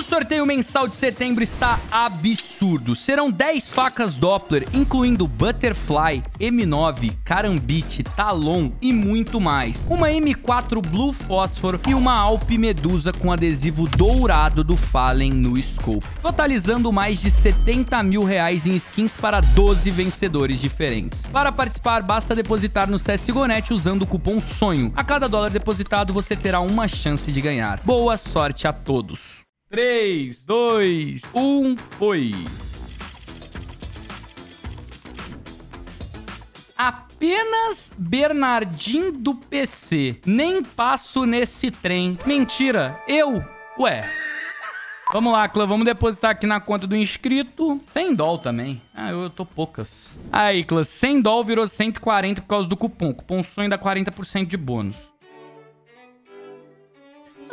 o sorteio mensal de setembro está absurdo. Serão 10 facas Doppler, incluindo Butterfly, M9, Carambite, Talon e muito mais. Uma M4 Blue Fósforo e uma Alp Medusa com adesivo dourado do Fallen no Scope. Totalizando mais de 70 mil reais em skins para 12 vencedores diferentes. Para participar, basta depositar no CSGONET usando o cupom SONHO. A cada dólar depositado, você terá uma chance de ganhar. Boa sorte a todos! 3, 2, 1, foi! Apenas Bernardinho do PC. Nem passo nesse trem. Mentira, eu? Ué. Vamos lá, clã. Vamos depositar aqui na conta do inscrito. 100 doll também. Ah, eu, eu tô poucas. Aí, clã. 100 doll virou 140 por causa do cupom. Cupom sonho dá 40% de bônus.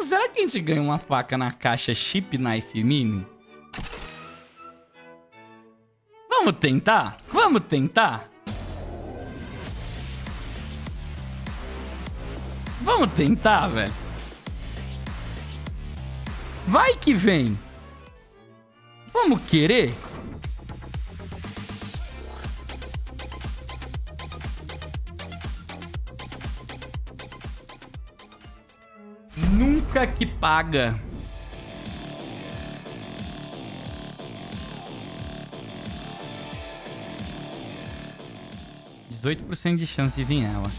Será que a gente ganha uma faca na caixa Chip Knife Mini? Vamos tentar? Vamos tentar? Vamos tentar, velho. Vai que vem. Vamos querer? Nunca que paga. Dezoito por cento de chance de vir ela.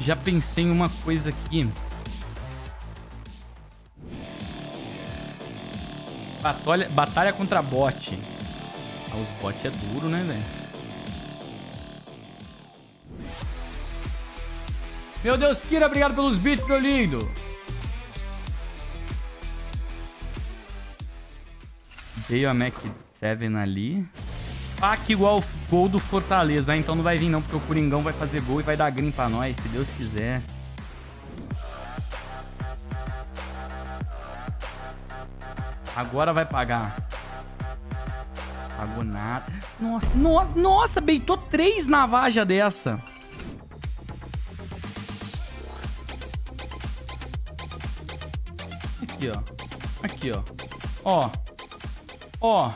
Já pensei em uma coisa aqui. Batalha, batalha contra bot. Ah, os bots é duro, né, velho? Meu Deus, Kira, obrigado pelos bits, meu lindo. Veio a Mac 7 ali. Pac igual gol do Fortaleza. Ah, então não vai vir não, porque o Coringão vai fazer gol e vai dar green pra nós, se Deus quiser. Agora vai pagar. Pagou nada. Nossa, nossa, nossa, beitou três na vaja dessa. Aqui, ó. Aqui, ó. Ó. Ó.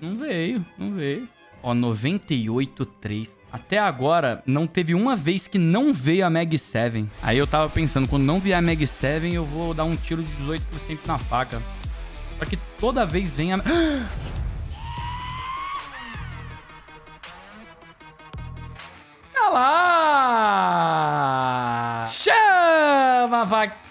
Não veio, não veio. Ó, 98.3. Até agora, não teve uma vez que não veio a Mag 7. Aí eu tava pensando, quando não vier a Mag 7, eu vou dar um tiro de 18% na faca. Só que toda vez vem a... Olha lá! Chama, vaquinha!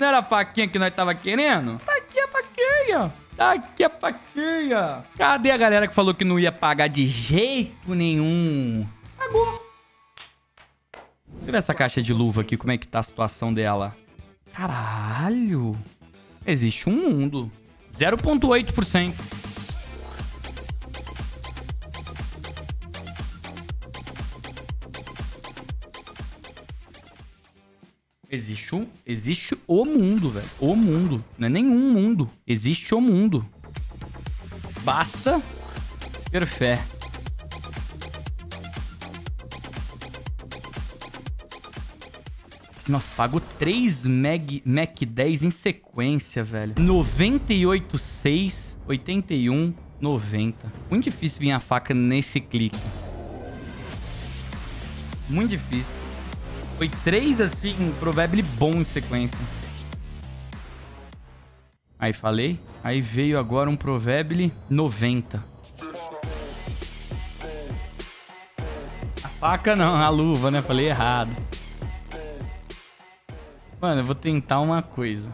Não era a faquinha que nós tava querendo? Tá aqui a faquinha! Tá aqui a faquinha! Cadê a galera que falou que não ia pagar de jeito nenhum? Pagou! Deixa eu ver essa caixa de luva aqui, como é que tá a situação dela. Caralho! Existe um mundo. 0,8%. Existe, um, existe o mundo, velho. O mundo. Não é nenhum mundo. Existe o mundo. Basta ter fé. Nossa, pago 3 Mag, Mac 10 em sequência, velho. 98,6, 81, 90. Muito difícil vir a faca nesse clique. Muito difícil. Foi três, assim, provérbio bom em sequência. Aí falei. Aí veio agora um provérbio 90. A faca não, a luva, né? Falei errado. Mano, eu vou tentar uma coisa.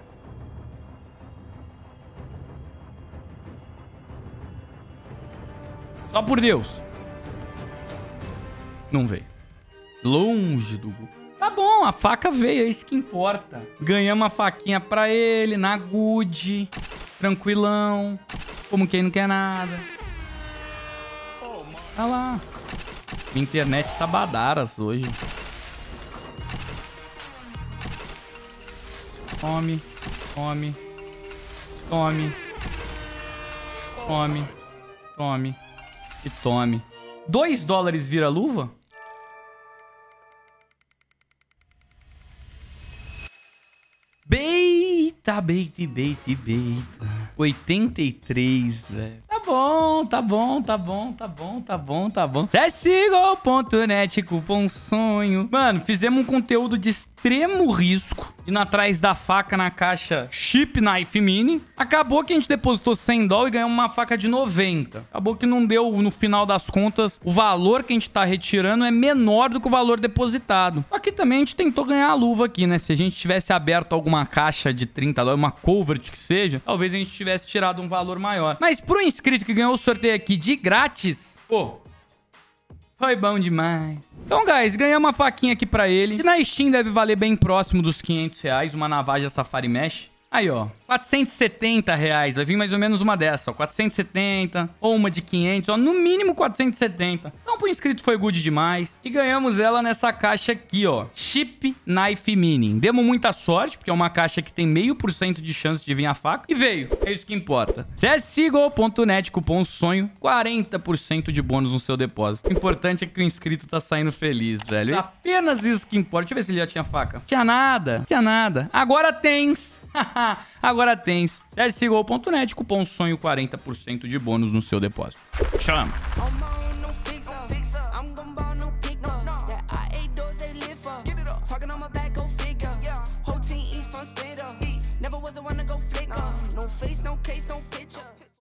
Só por Deus. Não veio. Longe do Google. Tá bom, a faca veio, é isso que importa. Ganhamos a faquinha pra ele, na good. Tranquilão. Como quem não quer nada. Olha lá. A internet tá badaras hoje. Tome, tome, tome, tome, tome e tome. 2 dólares vira luva? Eita, bait, bait, bait. 83, velho. Tá bom, tá bom, tá bom, tá bom, tá bom, tá bom. CSGO.net, cupom sonho. Mano, fizemos um conteúdo de extremo risco. Indo atrás da faca na caixa Chip Knife Mini. Acabou que a gente depositou 100 dólares e ganhamos uma faca de 90. Acabou que não deu, no final das contas, o valor que a gente tá retirando é menor do que o valor depositado. Aqui também a gente tentou ganhar a luva aqui, né? Se a gente tivesse aberto alguma caixa de 30 dólares, uma covert que seja, talvez a gente tivesse tirado um valor maior. Mas pro inscrito que ganhou o sorteio aqui de grátis, pô, foi bom demais. Então, guys, ganhei uma faquinha aqui pra ele. E na Steam deve valer bem próximo dos 500 reais, uma navaja Safari Mesh. Aí, ó, 470 reais. Vai vir mais ou menos uma dessa, ó. 470 ou uma de 500, ó. No mínimo 470. Então, pro inscrito foi good demais. E ganhamos ela nessa caixa aqui, ó. Chip Knife Mini. Demos muita sorte, porque é uma caixa que tem meio por cento de chance de vir a faca. E veio. É isso que importa. CSGO.net, cupom sonho, 40% de bônus no seu depósito. O importante é que o inscrito tá saindo feliz, velho. É apenas isso que importa. Deixa eu ver se ele já tinha faca. Tinha nada. Tinha nada. Agora tens. Agora tens. CSGO.net, cupom sonho 40% de bônus no seu depósito. Chama!